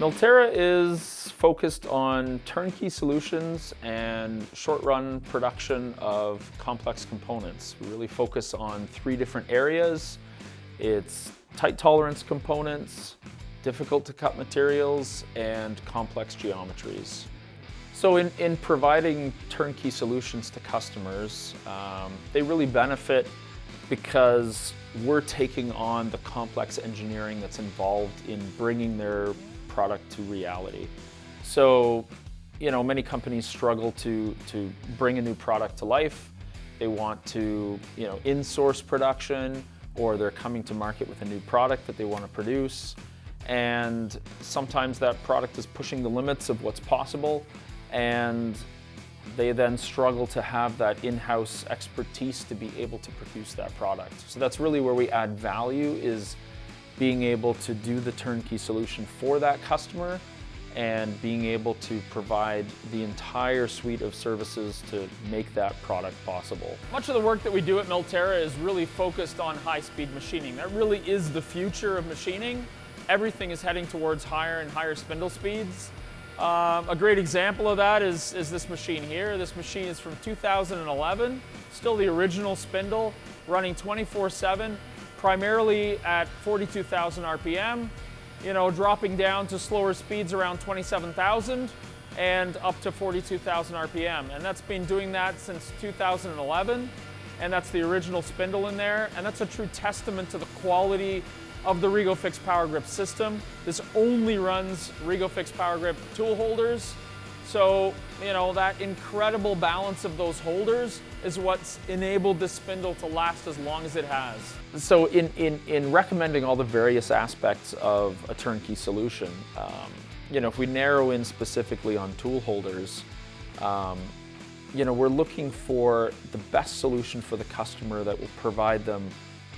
Miltera is focused on turnkey solutions and short-run production of complex components. We really focus on three different areas. It's tight tolerance components, difficult to cut materials, and complex geometries. So in, in providing turnkey solutions to customers, um, they really benefit because we're taking on the complex engineering that's involved in bringing their product to reality. So, you know, many companies struggle to, to bring a new product to life. They want to, you know, in-source production or they're coming to market with a new product that they want to produce. And sometimes that product is pushing the limits of what's possible and they then struggle to have that in-house expertise to be able to produce that product. So that's really where we add value is being able to do the turnkey solution for that customer and being able to provide the entire suite of services to make that product possible. Much of the work that we do at Miltera is really focused on high-speed machining. That really is the future of machining. Everything is heading towards higher and higher spindle speeds. Um, a great example of that is, is this machine here. This machine is from 2011, still the original spindle, running 24-7 primarily at 42,000 RPM, you know, dropping down to slower speeds around 27,000 and up to 42,000 RPM. And that's been doing that since 2011. And that's the original spindle in there. And that's a true testament to the quality of the RegoFix Power Grip system. This only runs RegoFix Power Grip tool holders so, you know, that incredible balance of those holders is what's enabled this spindle to last as long as it has. So in, in, in recommending all the various aspects of a turnkey solution, um, you know, if we narrow in specifically on tool holders, um, you know, we're looking for the best solution for the customer that will provide them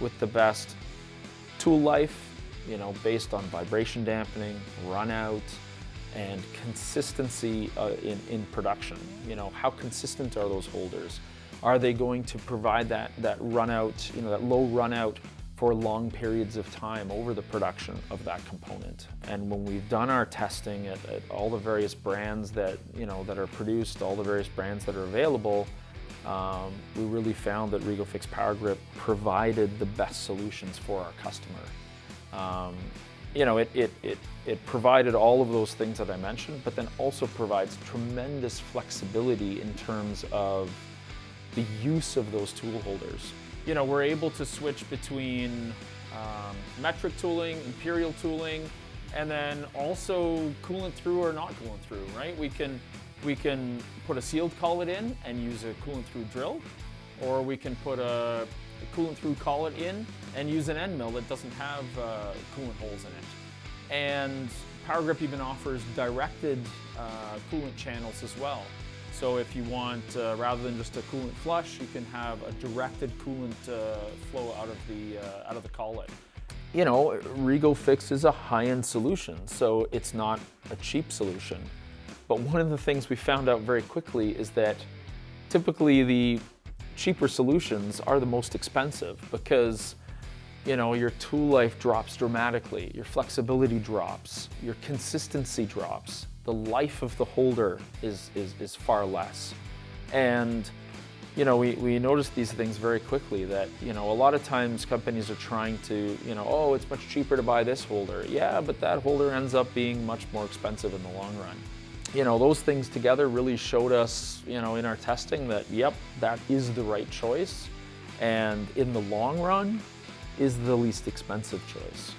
with the best tool life, you know, based on vibration dampening, run out, and consistency uh, in, in production. You know, how consistent are those holders? Are they going to provide that, that run out, you know, that low run out for long periods of time over the production of that component? And when we've done our testing at, at all the various brands that, you know, that are produced, all the various brands that are available, um, we really found that RegoFix Power Grip provided the best solutions for our customer. Um, you know, it, it, it, it provided all of those things that I mentioned, but then also provides tremendous flexibility in terms of the use of those tool holders. You know, we're able to switch between um, metric tooling, imperial tooling, and then also coolant through or not coolant through, right? We can, we can put a sealed collet in and use a coolant through drill, or we can put a coolant through collet in and use an end mill that doesn't have uh, coolant holes in it. And Power Grip even offers directed uh, coolant channels as well. So if you want, uh, rather than just a coolant flush, you can have a directed coolant uh, flow out of the uh, out of the collet. You know, RegoFix is a high-end solution, so it's not a cheap solution. But one of the things we found out very quickly is that typically the cheaper solutions are the most expensive because you know, your tool life drops dramatically, your flexibility drops, your consistency drops, the life of the holder is, is, is far less. And, you know, we, we noticed these things very quickly that, you know, a lot of times companies are trying to, you know, oh, it's much cheaper to buy this holder. Yeah, but that holder ends up being much more expensive in the long run you know, those things together really showed us, you know, in our testing that, yep, that is the right choice. And in the long run, is the least expensive choice.